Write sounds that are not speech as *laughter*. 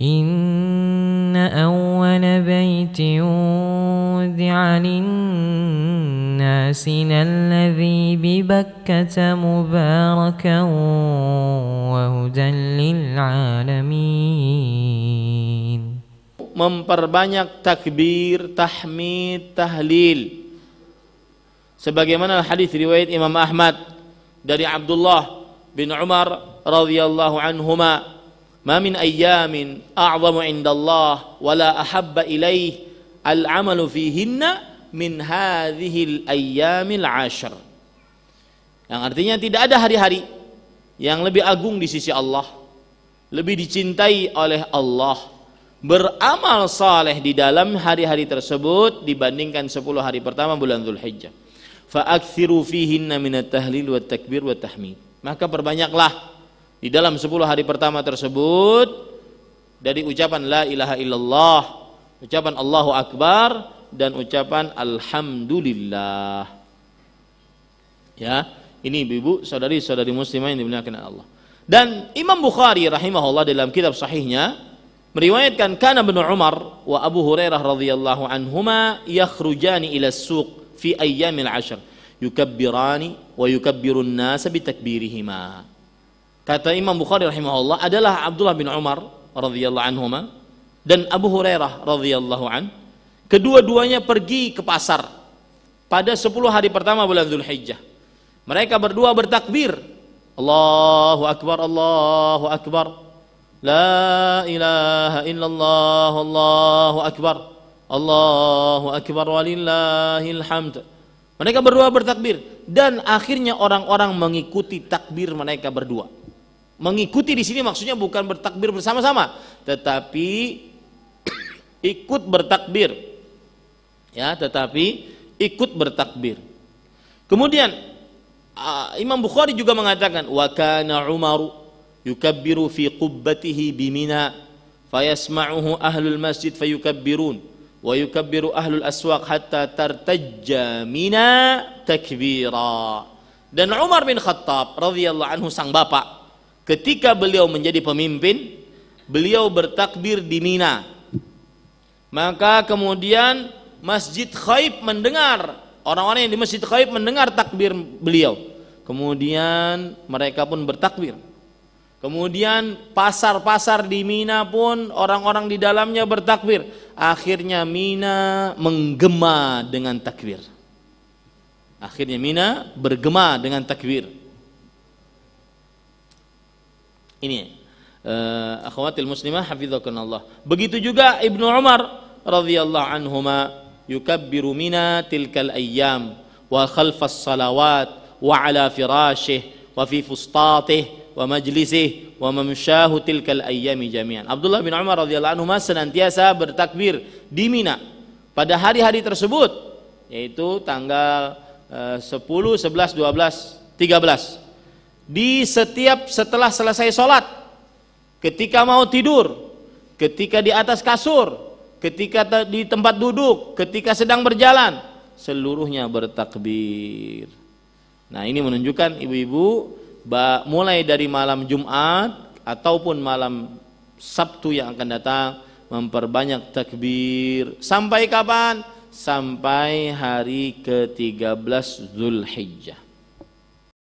إن أول بيت وضع للناس الذي ببكة مباركا وهدى للعالمين memperbanyak takbir, tahmid, tahlil. Sebagaimana hadis riwayat Imam Ahmad dari Abdullah bin Umar radhiyallahu anhuma ما من أيام أعظم عند الله ولا أحب إليه العمل فيهن من هذه الأيام العشر. yang artinya tidak ada hari-hari yang lebih agung di sisi Allah lebih dicintai oleh Allah beramal saleh di dalam hari-hari tersebut dibandingkan 10 hari pertama bulan Zulhijjah. Fa aktsiru fihinna minat tahlil wa takbir wa tahmid. Maka perbanyaklah di dalam 10 hari pertama tersebut dari ucapan la ilaha illallah, ucapan Allahu akbar dan ucapan alhamdulillah. Ya, ini ibu-ibu, saudari-saudari muslimah yang dimuliakan Allah. Dan Imam Bukhari rahimahullah dalam kitab sahihnya meriwayatkan kana bin Umar wa Abu Hurairah radhiyallahu anhuma yakhrujani ila suq fi ayyamil ashr yukabbirani wa yukabbirun nas bitakbirihima kata Imam Bukhari rahimahullah adalah Abdullah bin Umar radhiyallahu anhu dan Abu Hurairah radhiyallahu an kedua-duanya pergi ke pasar pada 10 hari pertama bulan Zulhijjah. Mereka berdua bertakbir. Allahu akbar Allahu akbar. La ilaha illallah Allahu akbar. Allahu akbar walillahil hamd. Mereka berdua bertakbir dan akhirnya orang-orang mengikuti takbir mereka berdua Mengikuti di sini maksudnya bukan bertakbir bersama-sama, tetapi *coughs* ikut bertakbir. Ya, tetapi ikut bertakbir. Kemudian uh, Imam Bukhari juga mengatakan wa kana Umar yukabbiru fi qubbatihi bimina fayasma'uhu ahlul masjid fayukabbirun wa yukabbiru ahlul aswaq hatta tartajja mina takbira. Dan Umar bin Khattab radhiyallahu anhu sang bapak ketika beliau menjadi pemimpin beliau bertakbir di Mina. Maka kemudian Masjid Khaib mendengar orang-orang yang di Masjid Khaib mendengar takbir beliau. Kemudian mereka pun bertakbir. Kemudian pasar-pasar di Mina pun orang-orang di dalamnya bertakbir. Akhirnya Mina menggema dengan takbir. Akhirnya Mina bergema dengan takbir ini uh, akhwatil muslimah hafizakunallah. Begitu juga Ibnu Umar radhiyallahu anhuma yukabbiru mina tilkal ayyam wa khalfas salawat wa ala firashih wa fi fustatih wa majlisih wa mamshahu tilkal ayyami jami'an. Abdullah bin Umar radhiyallahu anhu senantiasa bertakbir di Mina pada hari-hari tersebut yaitu tanggal uh, 10, 11, 12, 13 di setiap setelah selesai sholat ketika mau tidur ketika di atas kasur ketika di tempat duduk ketika sedang berjalan seluruhnya bertakbir nah ini menunjukkan ibu-ibu mulai dari malam Jumat ataupun malam Sabtu yang akan datang memperbanyak takbir sampai kapan? Sampai hari ke-13 Zulhijjah.